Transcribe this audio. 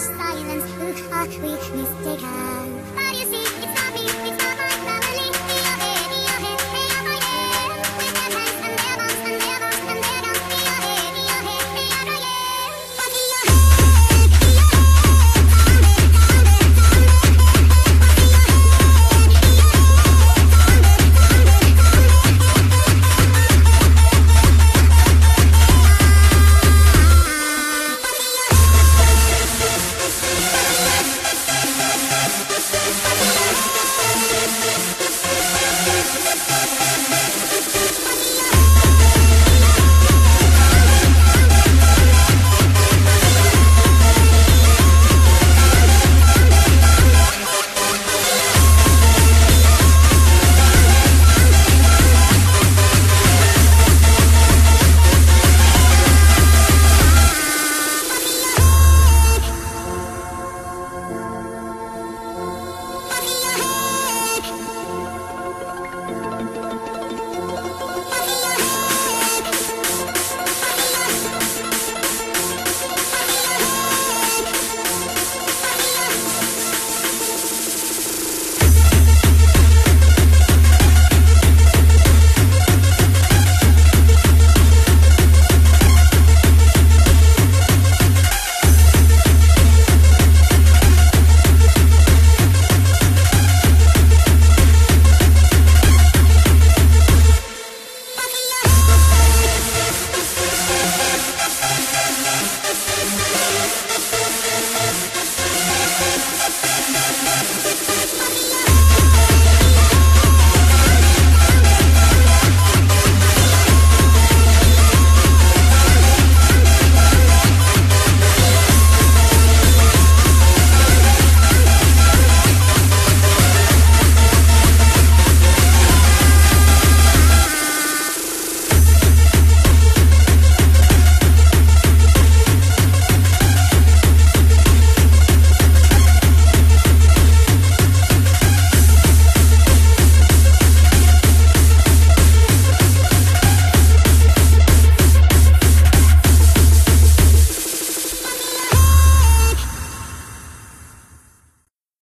silence, who are we mistaken? the same.